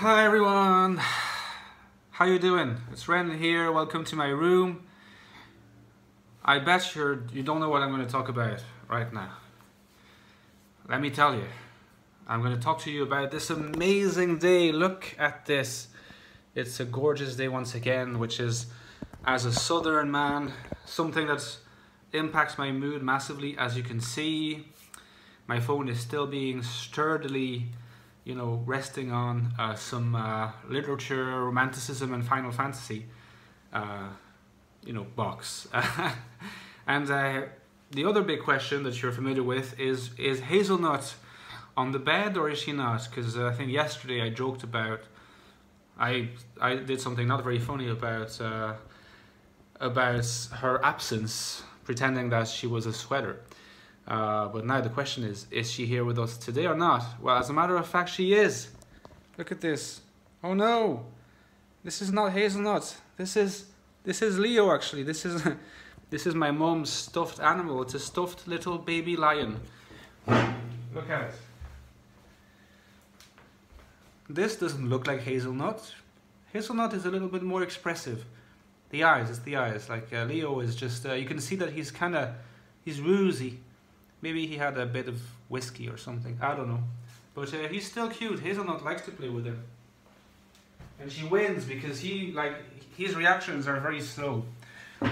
Hi everyone, how you doing? It's Ren here. Welcome to my room. I bet you're you don't know what I'm going to talk about right now. Let me tell you. I'm going to talk to you about this amazing day. Look at this. It's a gorgeous day once again, which is as a southern man, something that impacts my mood massively as you can see. My phone is still being sturdily you know, resting on uh, some uh, literature, romanticism, and Final Fantasy, uh, you know, box. and uh, the other big question that you're familiar with is: Is Hazelnut on the bed or is she not? Because uh, I think yesterday I joked about, I I did something not very funny about uh, about her absence, pretending that she was a sweater. Uh, but now the question is, is she here with us today or not? Well, as a matter of fact, she is. Look at this. Oh no, this is not hazelnut. This is this is Leo actually. This is this is my mom's stuffed animal. It's a stuffed little baby lion. Look at it. This doesn't look like hazelnut. Hazelnut is a little bit more expressive. The eyes, it's the eyes. Like uh, Leo is just, uh, you can see that he's kind of, he's woozy. Maybe he had a bit of whiskey or something. I don't know. But uh, he's still cute. Hazelnut likes to play with him. And she wins because he like his reactions are very slow.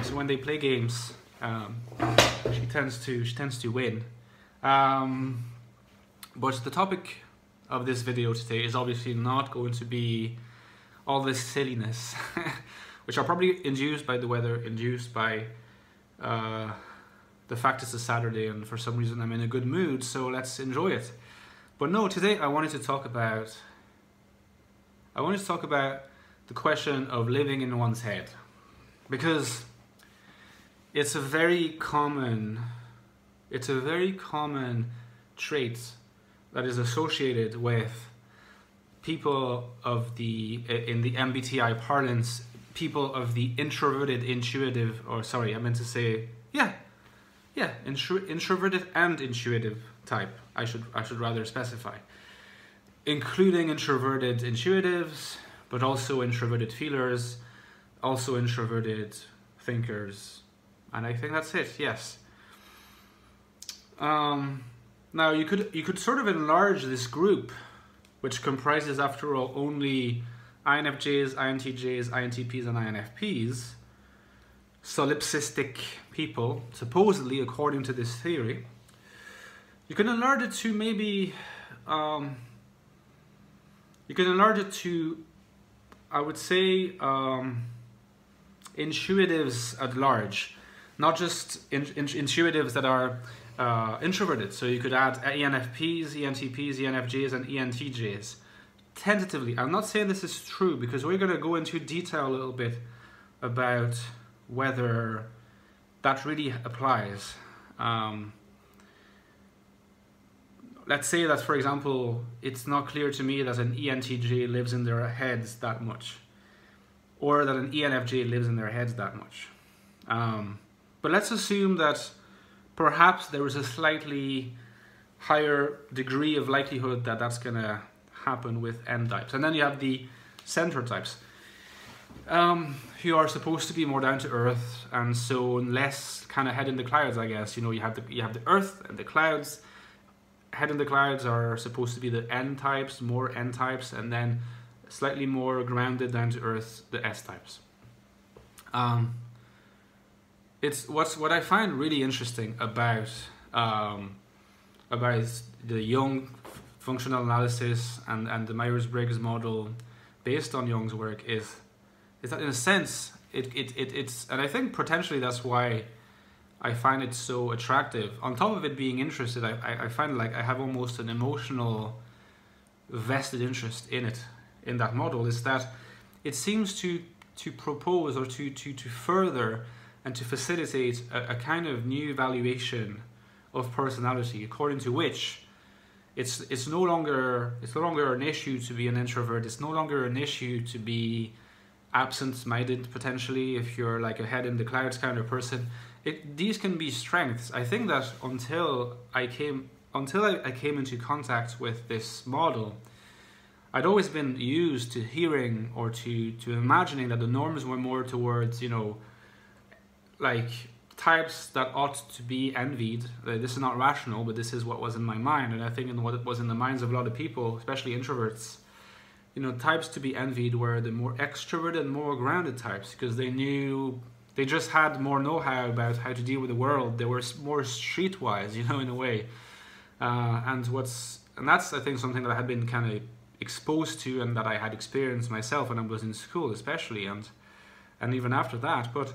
So when they play games, um, she tends to she tends to win. Um, but the topic of this video today is obviously not going to be all this silliness, which are probably induced by the weather, induced by uh, the fact it's a Saturday and for some reason I'm in a good mood, so let's enjoy it. But no, today I wanted to talk about I wanted to talk about the question of living in one's head. Because it's a very common it's a very common trait that is associated with people of the in the MBTI parlance people of the introverted intuitive or sorry I meant to say yeah intro introverted and intuitive type. I should I should rather specify, including introverted intuitives, but also introverted feelers, also introverted thinkers, and I think that's it. Yes. Um, now you could you could sort of enlarge this group, which comprises, after all, only INFJs, INTJs, INTPs, and INFPs, solipsistic people, supposedly according to this theory, you can enlarge it to maybe, um, you can enlarge it to, I would say, um, intuitives at large, not just in, in, intuitives that are uh, introverted. So you could add ENFPs, ENTPs, ENFJs, and ENTJs. Tentatively, I'm not saying this is true because we're going to go into detail a little bit about whether that really applies. Um, let's say that, for example, it's not clear to me that an ENTJ lives in their heads that much, or that an ENFJ lives in their heads that much. Um, but let's assume that perhaps there is a slightly higher degree of likelihood that that's going to happen with N types. And then you have the sensor types um, who are supposed to be more down to earth and so less kind of head in the clouds, I guess. You know, you have the you have the earth and the clouds. Head in the clouds are supposed to be the N types, more N types, and then slightly more grounded down to earth, the S types. Um, it's what's what I find really interesting about um, about the Jung functional analysis and and the Myers Briggs model based on Jung's work is is that in a sense it, it, it it's and I think potentially that's why I find it so attractive. On top of it being interested, I, I, I find like I have almost an emotional vested interest in it, in that model, is that it seems to to propose or to to, to further and to facilitate a, a kind of new evaluation of personality according to which it's it's no longer it's no longer an issue to be an introvert, it's no longer an issue to be absent-minded potentially if you're like a head in the clouds kind of person it these can be strengths i think that until i came until I, I came into contact with this model I'd always been used to hearing or to to imagining that the norms were more towards you know like types that ought to be envied. Uh, this is not rational, but this is what was in my mind, and I think in what was in the minds of a lot of people, especially introverts. You know, types to be envied were the more extroverted and more grounded types because they knew they just had more know-how about how to deal with the world. They were more streetwise, you know, in a way. Uh, and what's and that's I think something that I had been kind of exposed to and that I had experienced myself when I was in school, especially, and and even after that. But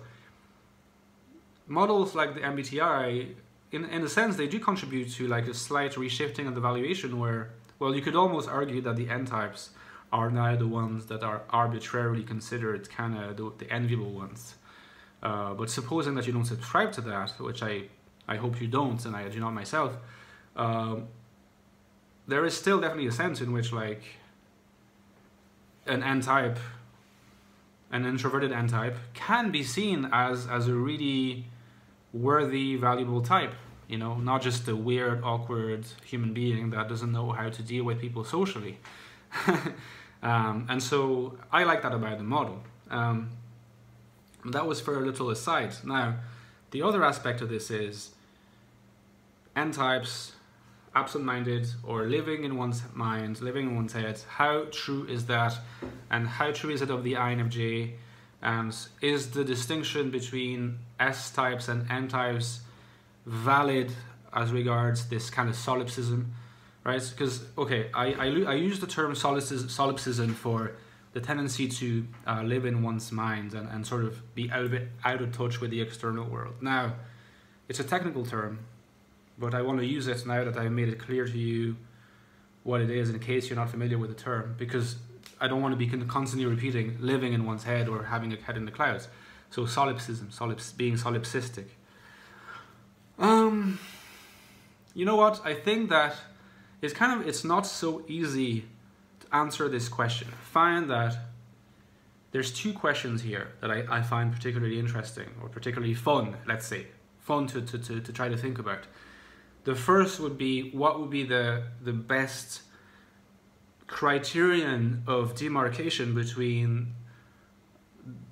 models like the MBTI, in in a sense, they do contribute to like a slight reshifting of the valuation. Where well, you could almost argue that the N types are now the ones that are arbitrarily considered kind of the, the, enviable ones. Uh, but supposing that you don't subscribe to that, which I I hope you don't, and I do not myself. Um, there is still definitely a sense in which like an N-type, an introverted N-type, can be seen as as a really worthy, valuable type. You know, not just a weird, awkward human being that doesn't know how to deal with people socially. um, and so I like that about the model. Um, that was for a little aside. Now, the other aspect of this is N types absent-minded or living in one's mind, living in one's head. How true is that? And how true is it of the INFJ? And is the distinction between S types and N types valid as regards this kind of solipsism, right? Because okay, I, I, I use the term solipsism for the tendency to uh, live in one's mind and, and sort of be out of it, out of touch with the external world. Now, it's a technical term, but I want to use it now that I've made it clear to you what it is in case you're not familiar with the term because I don't want to be constantly repeating living in one's head or having a head in the clouds. So solipsism, solips, being solipsistic. Um, you know what? I think that it's kind of it's not so easy to answer this question. I find that there's two questions here that I, I find particularly interesting or particularly fun, let's say. Fun to, to, to, to try to think about. The first would be what would be the, the best criterion of demarcation between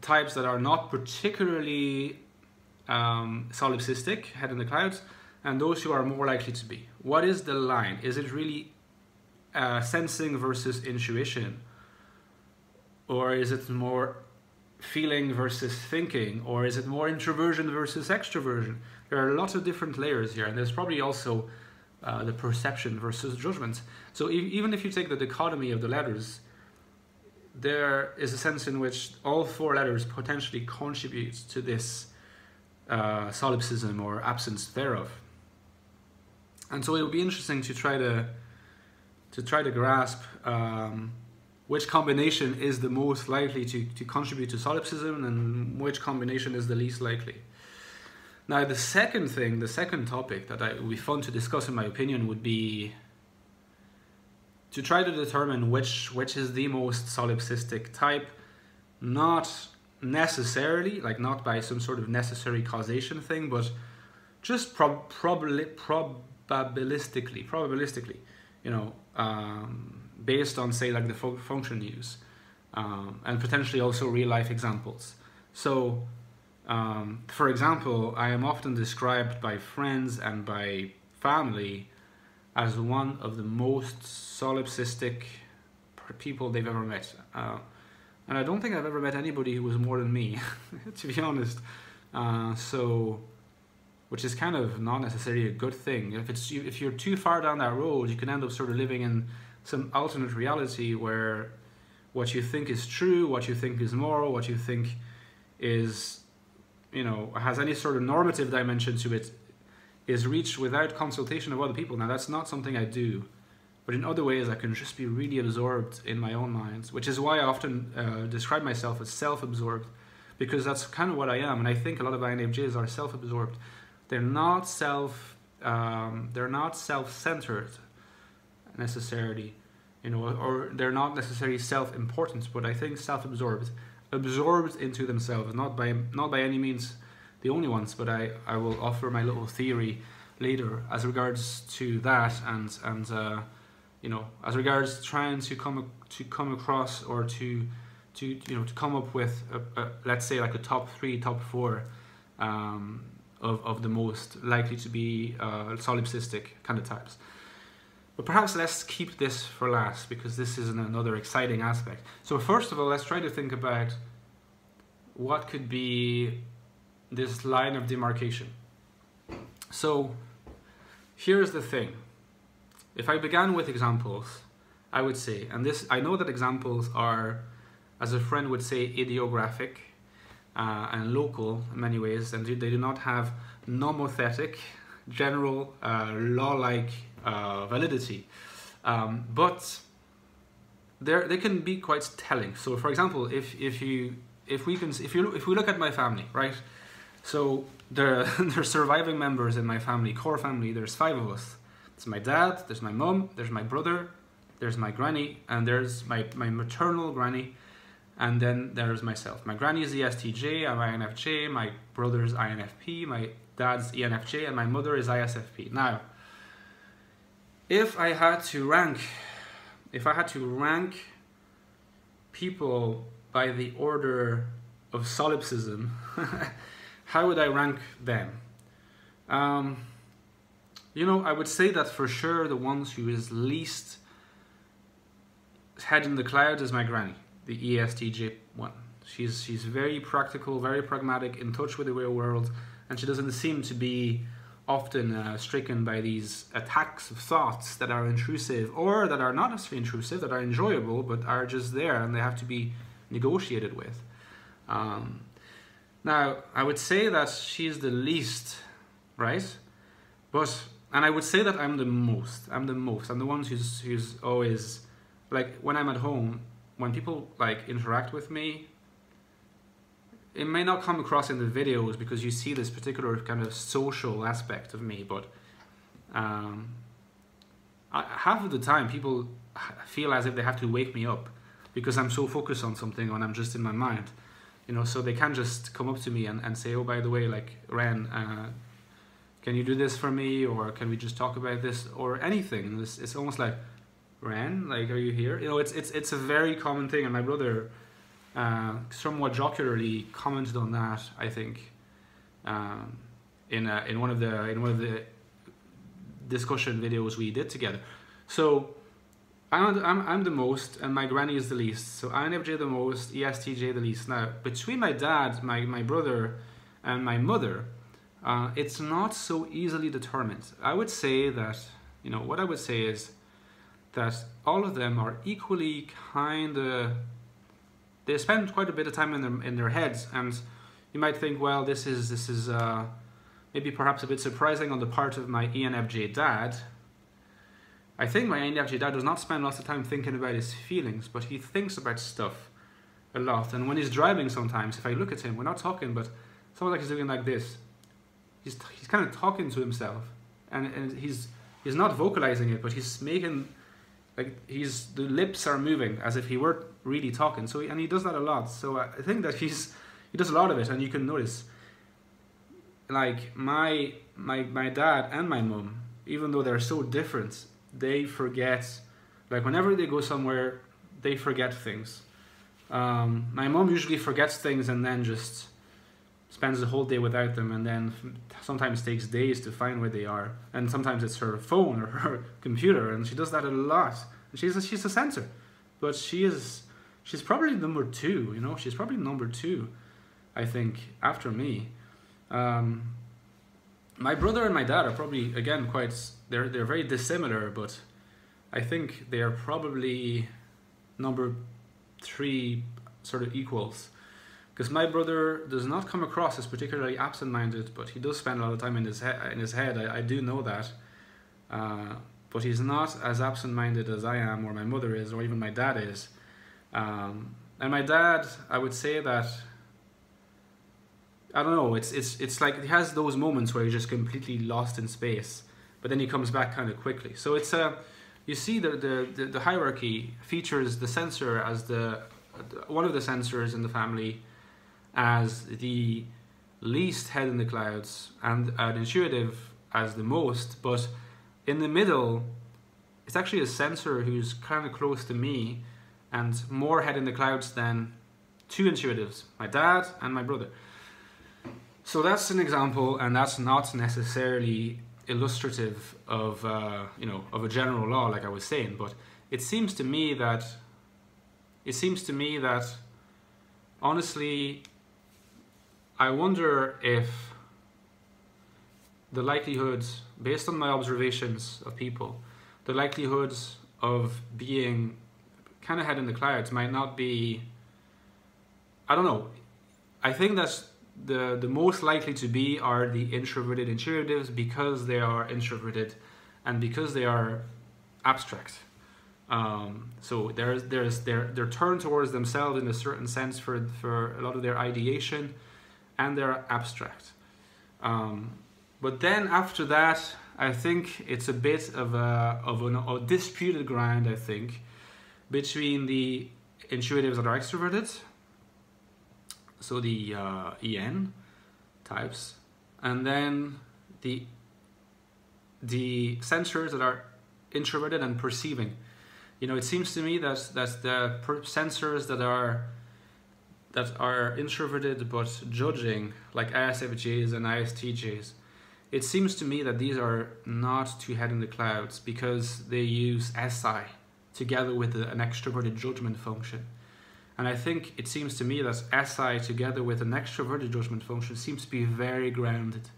types that are not particularly um, solipsistic, head in the clouds, and those who are more likely to be. What is the line? Is it really uh, sensing versus intuition? Or is it more feeling versus thinking? Or is it more introversion versus extroversion? There are lots of different layers here, and there's probably also uh, the perception versus judgment. So even if you take the dichotomy of the letters, there is a sense in which all four letters potentially contribute to this uh, solipsism or absence thereof. And so it would be interesting to try to to try to grasp um, which combination is the most likely to, to contribute to solipsism and which combination is the least likely. Now, the second thing, the second topic that I, would be fun to discuss, in my opinion, would be to try to determine which which is the most solipsistic type, not necessarily, like not by some sort of necessary causation thing, but just prob probably probabilistically, probabilistically, you know, um, based on say like the function use, um, and potentially also real life examples. So um, for example, I am often described by friends and by family as one of the most solipsistic people they've ever met. Uh, and I don't think I've ever met anybody who was more than me, to be honest. Uh, so, which is kind of not necessarily a good thing. If it's if you're too far down that road, you can end up sort of living in some alternate reality where what you think is true, what you think is moral, what you think is you know has any sort of normative dimension to it is reached without consultation of other people. Now that's not something I do, but in other ways I can just be really absorbed in my own mind, which is why I often uh, describe myself as self-absorbed, because that's kind of what I am, and I think a lot of INFJs are self-absorbed. They're not self, um, they're not self-centered necessarily, you know, or they're not necessarily self-important, but I think self-absorbed absorbed into themselves, not by not by any means the only ones, but I, I will offer my little theory later as regards to that and and uh, you know, as regards trying to come to come across or to to you know to come up with a, a, let's say like a top three, top four um, of of the most likely to be uh, solipsistic kind of types. But perhaps let's keep this for last because this is another exciting aspect. So first of all, let's try to think about what could be this line of demarcation. So here's the thing. If I began with examples, I would say, and this I know that examples are, as a friend would say, idiographic uh, and local in many ways, and they do not have nomothetic, general, uh, law-like uh, validity. Um, but they can be quite telling. So, for example, if if you if we can if you if we look at my family, right? So there there's surviving members in my family, core family. There's five of us. It's my dad. There's my mom. There's my brother. There's my granny, and there's my my maternal granny, and then there's myself. My granny is ESTJ. I'm INFJ. My brother is INFP. My dad's ENFJ, and my mother is ISFP. Now if I had to rank, if I had to rank people by the order of solipsism, how would I rank them? Um, you know, I would say that for sure the ones who is least head in the clouds is my granny, the ESTJ one. She's she's very practical, very pragmatic, in touch with the real world, and she doesn't seem to be often uh, stricken by these attacks of thoughts that are intrusive or that are not necessarily intrusive, that are enjoyable, but are just there and they have to be negotiated with. Um, now, I would say that she's the least, right? But, and I would say that I'm the most. I'm the most. I'm the one who's, who's always, like, when I'm at home, when people, like, interact with me, it may not come across in the videos because you see this particular kind of social aspect of me, but um, I, half of the time people feel as if they have to wake me up because I'm so focused on something and I'm just in my mind, you know. So they can't just come up to me and, and say, "Oh, by the way, like Ren, uh, can you do this for me, or can we just talk about this, or anything?" It's, it's almost like, "Ren, like, are you here?" You know, it's it's it's a very common thing, and my brother uh, somewhat jocularly commented on that. I think um, in a, in one of the in one of the discussion videos we did together. So I'm, I'm, I'm the most and my granny is the least. So INFJ the most, ESTJ the least. Now between my dad, my, my brother and my mother, uh, it's not so easily determined. I would say that, you know, what I would say is that all of them are equally kind of they spend quite a bit of time in their in their heads, and you might think, well, this is this is uh, maybe perhaps a bit surprising on the part of my ENFJ dad. I think my ENFJ dad does not spend lots of time thinking about his feelings, but he thinks about stuff a lot. And when he's driving, sometimes if I look at him, we're not talking, but someone like he's doing like this. He's he's kind of talking to himself, and and he's he's not vocalizing it, but he's making like he's the lips are moving as if he were really talking. So and he does that a lot. So I think that he's he does a lot of it, and you can notice. Like my my my dad and my mom, even though they're so different, they forget. Like whenever they go somewhere, they forget things. Um, my mom usually forgets things and then just spends the whole day without them, and then sometimes takes days to find where they are. And sometimes it's her phone or her computer, and she does that a lot. She's a, she's a sensor, but she is she's probably number two. You know, she's probably number two, I think, after me. Um, my brother and my dad are probably again quite they're they're very dissimilar, but I think they are probably number three sort of equals. Because my brother does not come across as particularly absent-minded, but he does spend a lot of time in his head. In his head, I, I do know that. Uh, but he's not as absent-minded as I am, or my mother is, or even my dad is. Um, and my dad, I would say that I don't know. It's it's it's like he has those moments where he's just completely lost in space, but then he comes back kind of quickly. So it's a, uh, you see the, the the, the hierarchy features the sensor as the one of the sensors in the family as the least head in the clouds and an intuitive as the most, but in the middle it's actually a sensor who's kind of close to me and more head in the clouds than two intuitives, my dad and my brother. So that's an example, and that's not necessarily illustrative of uh, you know of a general law, like I was saying. But it seems to me that it seems to me that honestly, I wonder if the likelihoods, based on my observations of people, the likelihoods of being kind of head in the clouds might not be. I don't know. I think that's the the most likely to be are the introverted intuitives because they are introverted, and because they are abstract. Um, so there's there's they're they're turned towards themselves in a certain sense for for a lot of their ideation, and they're abstract. Um, but then after that, I think it's a bit of a of an, a disputed ground. I think between the intuitives that are extroverted, so the uh, EN types, and then the the sensors that are introverted and perceiving. You know, it seems to me that that the sensors that are that are introverted but judging, like ISFJs and ISTJs, it seems to me that these are not to head in the clouds because they use SI together with an extroverted judgment function. And I think it seems to me that SI together with an extroverted judgment function seems to be very grounded.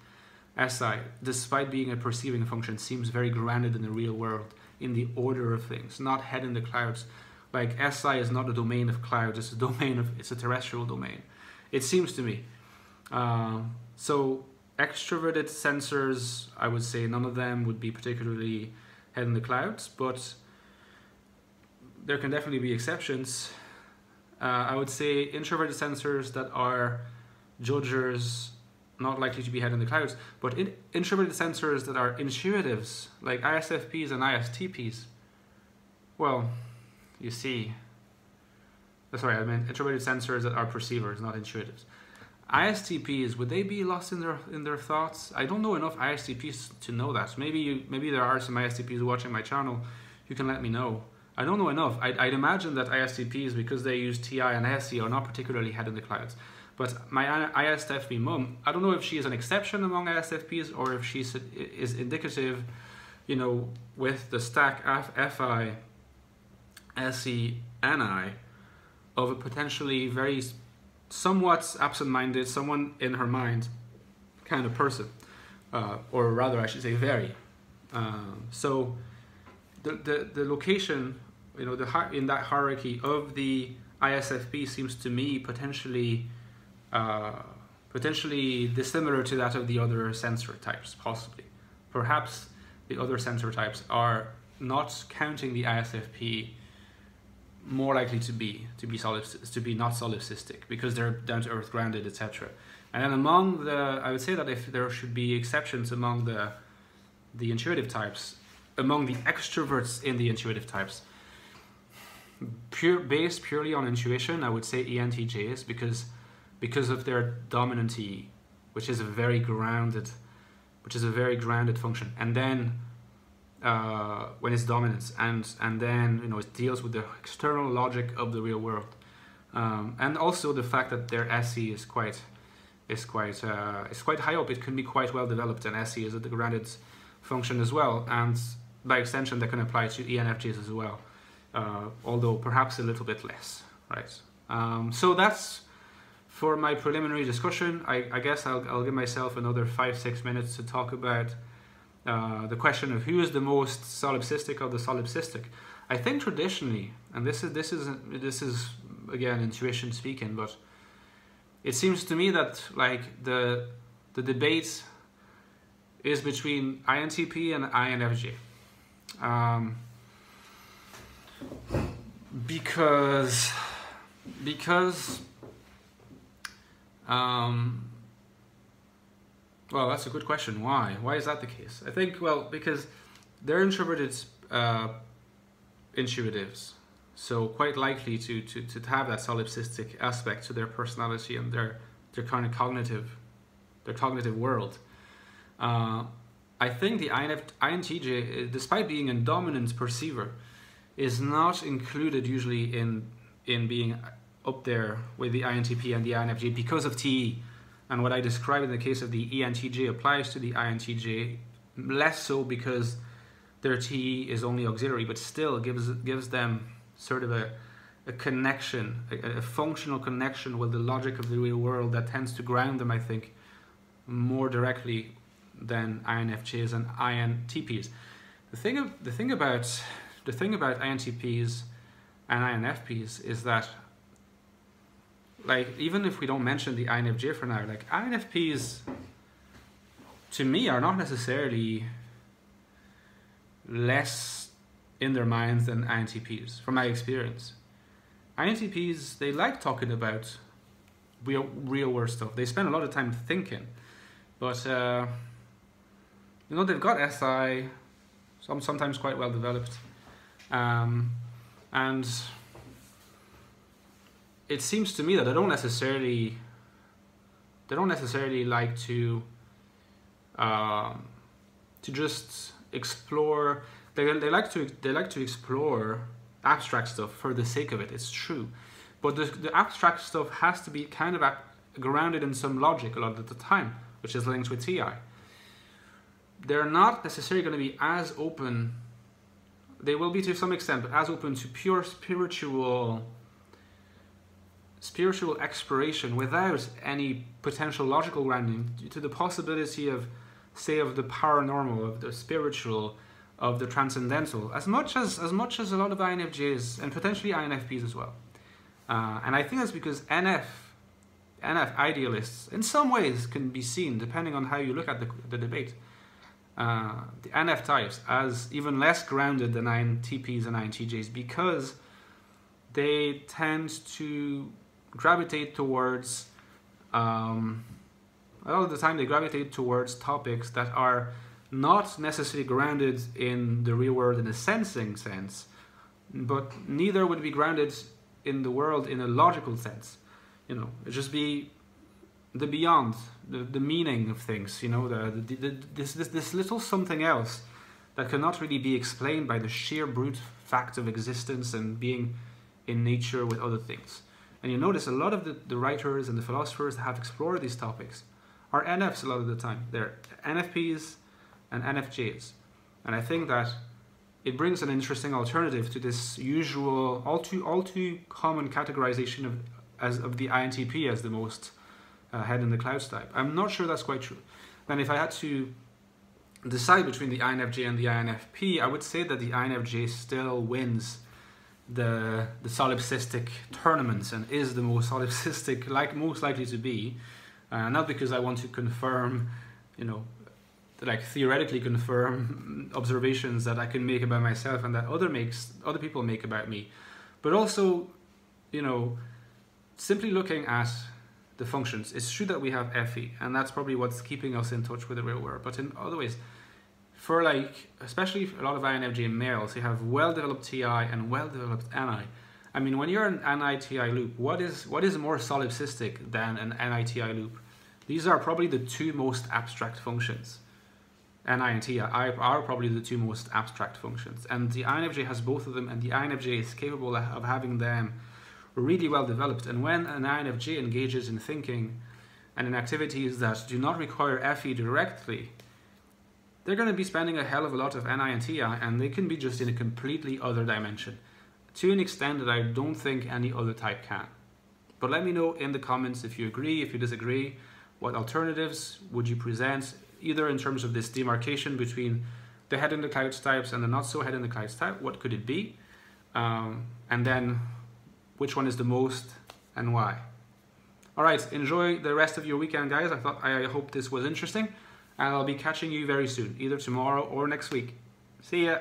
SI, despite being a perceiving function, seems very grounded in the real world, in the order of things, not head in the clouds. Like SI is not a domain of clouds; it's a domain of it's a terrestrial domain. It seems to me. Um, so extroverted sensors, I would say none of them would be particularly head in the clouds, but there can definitely be exceptions. Uh, I would say introverted sensors that are judgers not likely to be head in the clouds, but in, introverted sensors that are intuitives, like ISFPs and ISTPs, well, you see, uh, sorry, I meant introverted sensors that are perceivers, not intuitives. ISTPs would they be lost in their in their thoughts? I don't know enough ISTPs to know that. Maybe you maybe there are some ISTPs watching my channel. You can let me know. I don't know enough. I'd, I'd imagine that ISTPs, because they use TI and SE, are not particularly head in the clouds. But my ISFP mum, I don't know if she is an exception among ISFPs or if she is indicative, you know, with the stack F, FI, and I of a potentially very somewhat absent-minded, someone in her mind kind of person, uh, or rather, I should say, very. Um, so the, the, the location, you know, the in that hierarchy of the ISFP seems to me potentially uh, potentially dissimilar to that of the other sensor types, possibly. Perhaps the other sensor types are not counting the ISFP more likely to be to be solid to be not solipsistic because they're down to earth grounded etc and then among the i would say that if there should be exceptions among the the intuitive types among the extroverts in the intuitive types, pure based purely on intuition, I would say ENTJs because because of their dominant E, which is a very grounded, which is a very grounded function, and then uh, when it's dominance, and and then you know it deals with the external logic of the real world, um, and also the fact that their SE is quite is quite uh, is quite high up. It can be quite well developed, and SE is a grounded function as well, and by extension, that can apply to ENFJs as well, uh, although perhaps a little bit less, right? Um, so that's for my preliminary discussion. I, I guess I'll, I'll, give myself another five, six minutes to talk about uh, the question of who is the most solipsistic of the solipsistic. I think traditionally, and this is this is this is again intuition speaking, but it seems to me that like the the debate is between INTP and INFJ. Um, because because um, well that's a good question. Why? Why is that the case? I think well because they're introverted uh, intuitives so quite likely to, to, to have that solipsistic aspect to their personality and their their kind of cognitive their cognitive world. Uh, I think the INF, INTJ, uh, despite being a dominant perceiver, is not included usually in in being up there with the INTP and the INFJ because of TE. And what I described in the case of the ENTJ applies to the INTJ, less so because their TE is only auxiliary, but still gives gives them sort of a, a connection, a, a functional connection with the logic of the real world that tends to ground them, I think, more directly than INFJs and INTPs. The thing of, the thing about the thing about INTPs and INFPs is that like even if we don't mention the INFJ for now, like INFPs to me are not necessarily less in their minds than INTPs from my experience. INTPs they like talking about real real world stuff. They spend a lot of time thinking, but uh, you know they've got SI, some sometimes quite well developed, um, and it seems to me that they don't necessarily they don't necessarily like to um, to just explore they, they like to they like to explore abstract stuff for the sake of it it's true. But the, the abstract stuff has to be kind of grounded in some logic a lot of the time which is linked with TI they're not necessarily going to be as open they will be to some extent but as open to pure spiritual spiritual exploration without any potential logical grounding to the possibility of, say, of the paranormal, of the spiritual, of the transcendental, as much as as much as a lot of INFJs and potentially INFPs as well. Uh, and I think that's because NF, NF idealists, in some ways, can be seen depending on how you look at the, the debate. Uh, the NF types as even less grounded than INTPs and INTJs because they tend to gravitate towards um, a lot of the time they gravitate towards topics that are not necessarily grounded in the real world in a sensing sense, but neither would be grounded in the world in a logical sense. You know, just be the beyond, the, the meaning of things. You know, the, the, the this, this this little something else that cannot really be explained by the sheer brute fact of existence and being in nature with other things. And you notice a lot of the, the writers and the philosophers that have explored these topics are NFs a lot of the time. They're NFPs and NFJs. And I think that it brings an interesting alternative to this usual, all too, all too common categorization of, as, of the INTP as the most uh, head in the clouds type. I'm not sure that's quite true. And if I had to decide between the INFJ and the INFP, I would say that the INFJ still wins the the solipsistic tournaments and is the most solipsistic like most likely to be. Uh, not because I want to confirm you know like theoretically confirm observations that I can make about myself and that other makes other people make about me. But also you know simply looking at the functions it's true that we have FE and that's probably what's keeping us in touch with the real world. But in other ways for like, especially a lot of INFJ males, you have well-developed TI and well-developed NI. I mean, when you're an NI-TI loop, what is what is more solipsistic than an NI-TI loop? These are probably the two most abstract functions. NI and TI are probably the two most abstract functions. And the INFJ has both of them, and the INFJ is capable of having them really well developed. And when an INFJ engages in thinking and in activities that do not require FE directly, they're going to be spending a hell of a lot of NI and TI, and they can be just in a completely other dimension, to an extent that I don't think any other type can. But let me know in the comments if you agree, if you disagree, what alternatives would you present, either in terms of this demarcation between the head in the clouds types and the not so head in the clouds type, what could it be? Um, and then which one is the most and why? All right, enjoy the rest of your weekend, guys. I thought I hope this was interesting and I'll be catching you very soon, either tomorrow or next week. See ya!